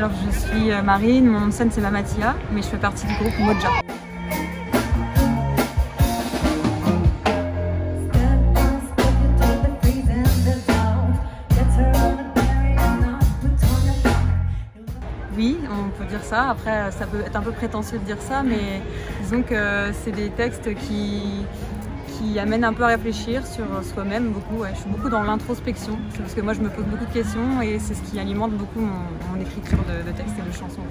alors je suis euh, Marine, mon scène c'est Mamatia, mais je fais partie du groupe Moja. Oui, on peut dire ça. Après, ça peut être un peu prétentieux de dire ça, mais disons que c'est des textes qui, qui amènent un peu à réfléchir sur soi-même beaucoup. Je suis beaucoup dans l'introspection. C'est parce que moi, je me pose beaucoup de questions et c'est ce qui alimente beaucoup mon, écriture de, textes et de chansons.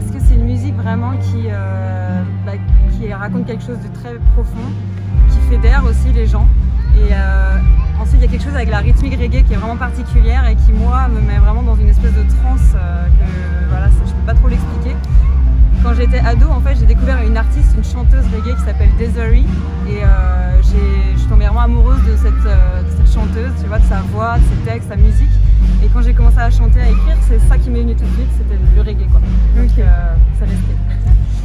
Parce que c'est une musique vraiment qui, euh, bah, qui raconte quelque chose de très profond, qui fédère aussi les gens. Et euh, ensuite, il y a quelque chose avec la rythmique reggae qui est vraiment particulière et qui, moi, me met vraiment dans une espèce de transe que voilà, je ne peux pas trop l'expliquer. Quand j'étais ado, en fait, j'ai découvert une artiste, une chanteuse reggae qui s'appelle Desiree et je suis tombée vraiment amoureuse de cette chanteuse, tu vois, de sa voix, de ses textes, sa musique. Et quand j'ai commencé à chanter, à écrire, c'est ça qui m'est venu tout de suite, c'était le reggae quoi. Donc euh, ça restait.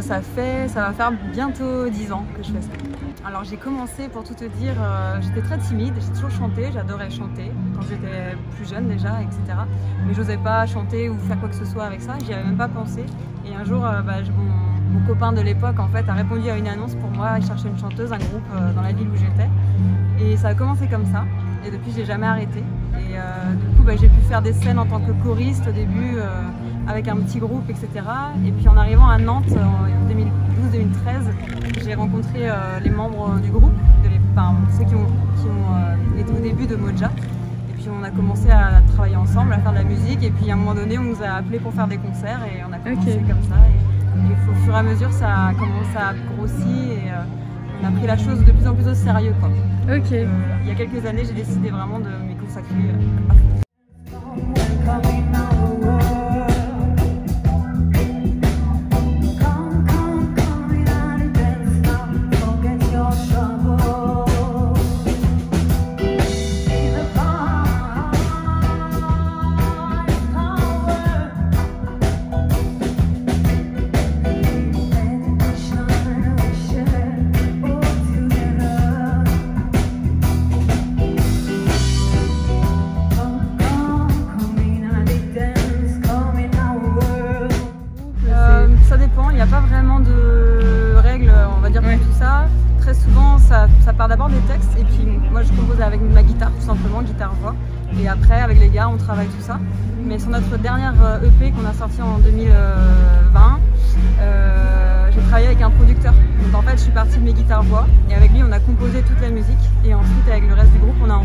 ça fait, ça va faire bientôt 10 ans que je fais ça. Alors j'ai commencé, pour tout te dire, euh, j'étais très timide, j'ai toujours chanté, j'adorais chanter quand j'étais plus jeune déjà, etc. Mais j'osais pas chanter ou faire quoi que ce soit avec ça, j'y avais même pas pensé. Et un jour, euh, bah, mon, copain de l'époque en fait a répondu à une annonce pour moi, il cherchait une chanteuse, un groupe euh, dans la ville où j'étais. Et ça a commencé comme ça, et depuis j'ai jamais arrêté. Et du coup bah, j'ai pu faire des scènes en tant que choriste au début avec un petit groupe, etc. Et puis en arrivant à Nantes en 2012-2013, j'ai rencontré euh, les membres du groupe, enfin, ceux qui ont, euh, été au début de Moja. Et puis on a commencé à travailler ensemble, à faire de la musique. Et puis à un moment donné, on nous a appelés pour faire des concerts et on a commencé comme ça. Et, au fur et à mesure, ça a commencé à grossir et euh, on a pris la chose de plus en plus au sérieux. Quoi. Ok. il y a quelques années, j'ai décidé vraiment de isso. D'abord des textes et puis moi je compose avec ma guitare tout simplement, guitare-voix. Et après avec les gars on travaille tout ça. Mais sur notre dernière EP qu'on a sorti en 2020, euh, j'ai travaillé avec un producteur. Donc en fait je suis partie de mes guitares-voix et avec lui on a composé toute la musique et ensuite avec le reste du groupe on a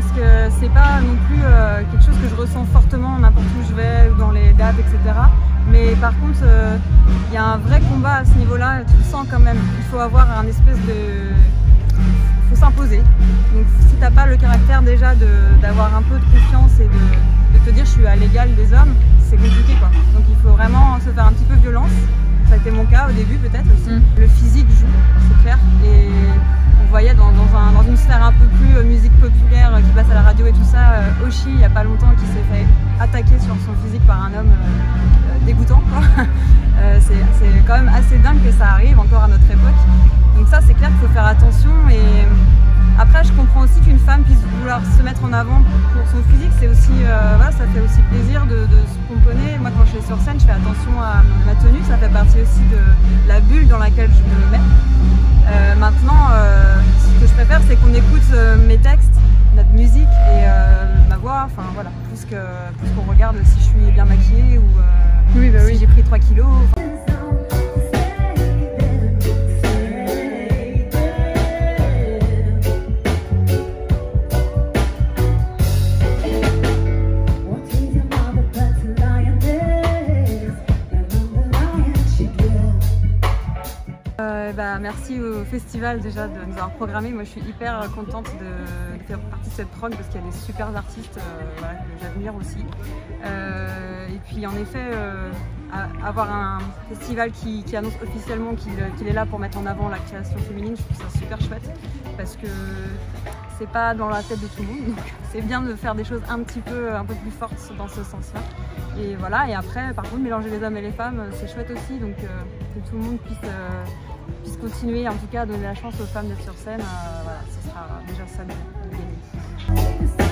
c'est pas non plus euh, quelque chose que je ressens fortement n'importe où je vais ou dans les dates, etc. Mais par contre, euh, il y a un vrai combat à ce niveau-là, tu le sens quand même. Il faut avoir un espèce de... faut s'imposer. Donc si t'as pas le caractère déjà d'avoir un peu de confiance et de, te dire je suis à l'égal des hommes, c'est compliqué quoi. Donc il faut vraiment se faire un petit peu violence. Ça a été mon cas au début peut-être aussi. Mm. Le physique joue, c'est clair. Et Il n'y a pas longtemps qui s'est fait attaquer sur son physique par un homme dégoûtant. c'est quand même assez dingue que ça arrive encore à notre époque. Donc ça c'est clair qu'il faut faire attention et après je comprends aussi qu'une femme puisse vouloir se mettre en avant pour son physique, c'est aussi ça fait aussi plaisir de, se pomponner. Moi quand je suis sur scène je fais attention à ma tenue, ça fait partie aussi de la bulle dans laquelle je me mets. Euh, maintenant, euh, ce que je préfère, c'est qu'on écoute euh, mes textes, notre musique et enfin voilà, plus qu'on regarde si je suis bien maquillée ou bah si j'ai pris 3 kilos. Bah, merci au festival déjà de nous avoir programmé. Moi je suis hyper contente de, faire partie de cette prog parce qu'il y a des super artistes euh, que j'admire aussi. Euh, et puis en effet, euh, avoir un festival qui, annonce officiellement qu'il est là pour mettre en avant la création féminine, je trouve ça super chouette parce que c'est pas dans la tête de tout le monde. Donc c'est bien de faire des choses un petit peu, un peu plus fortes dans ce sens-là. Et voilà, et après, par contre, mélanger les hommes et les femmes, c'est chouette aussi, donc que tout le monde puisse puisse continuer en tout cas à donner la chance aux femmes d'être sur scène, euh, voilà, ce sera déjà ça de, gagner.